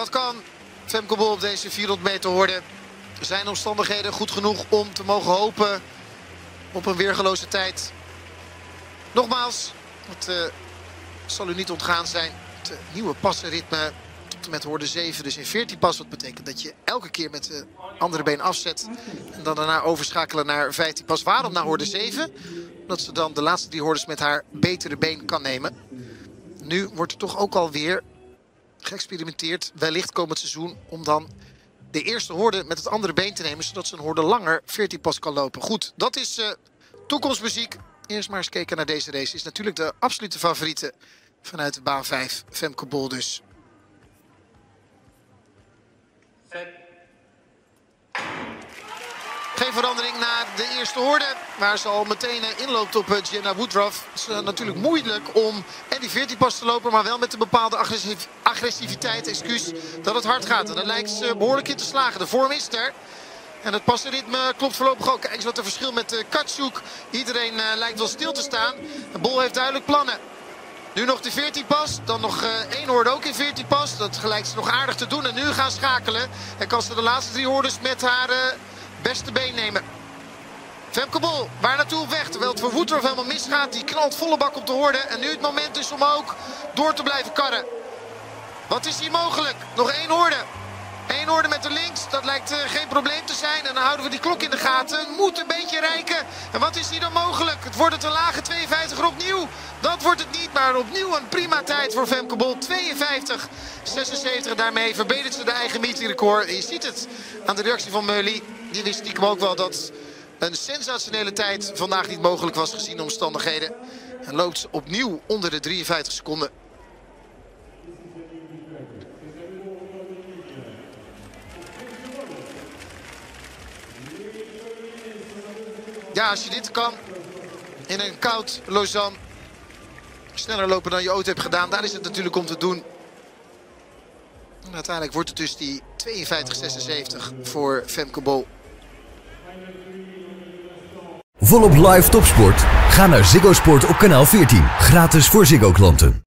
Wat kan Femke Bol op deze 400 meter worden? Zijn omstandigheden goed genoeg om te mogen hopen op een weergeloze tijd? Nogmaals, het uh, zal u niet ontgaan zijn. Het uh, nieuwe passenritme tot en met hoorde 7. Dus in 14 pas. Wat betekent dat je elke keer met de andere been afzet. En dan daarna overschakelen naar 15 pas. Waarom naar hoorde 7? Omdat ze dan de laatste drie hordes met haar betere been kan nemen. Nu wordt er toch ook alweer geëxperimenteerd. Wellicht komend seizoen om dan de eerste horde met het andere been te nemen. Zodat ze een horde langer 14 pas kan lopen. Goed, dat is uh, toekomstmuziek. Eerst maar eens kijken naar deze race. Is natuurlijk de absolute favoriete vanuit de baan 5. Femke Bol dus. Verandering na de eerste horde. Waar ze al meteen inloopt op Jenna Woodruff. Het is uh, natuurlijk moeilijk om en die 14 pas te lopen. Maar wel met een bepaalde agressiv agressiviteit. Excuus dat het hard gaat. En dan lijkt ze behoorlijk in te slagen. De vorm is er. En het passenritme klopt voorlopig ook. Kijk eens wat een verschil met Katsuk. Iedereen lijkt wel stil te staan. De Bol heeft duidelijk plannen. Nu nog de 14 pas. Dan nog één hoorde ook in 14 pas. Dat gelijkt ze nog aardig te doen. En nu gaan schakelen. En kan ze de laatste drie hoordes met haar beste been nemen. Femke Bol, waar naartoe weg? Terwijl het voor Woodruff helemaal misgaat. Die knalt volle bak op de hoorde. En nu het moment is om ook door te blijven karren. Wat is hier mogelijk? Nog één hoorde. Eén hoorde met de links, dat lijkt uh, geen probleem te zijn. En dan houden we die klok in de gaten. Moet een beetje rijken. En wat is hier dan mogelijk? Het wordt het een lage 52 opnieuw. Dat wordt het niet, maar opnieuw een prima tijd voor Femke Bol. 52, 76. Daarmee verbetert ze de eigen meetingrecord. Je ziet het aan de reactie van Meuli. Die wist ook wel dat een sensationele tijd vandaag niet mogelijk was gezien de omstandigheden. En loopt opnieuw onder de 53 seconden. Ja, als je dit kan in een koud Lausanne sneller lopen dan je ooit hebt gedaan, daar is het natuurlijk om te doen. En uiteindelijk wordt het dus die 52-76 voor Femke Bol. Volop live topsport? Ga naar Ziggo Sport op kanaal 14. Gratis voor Ziggo klanten.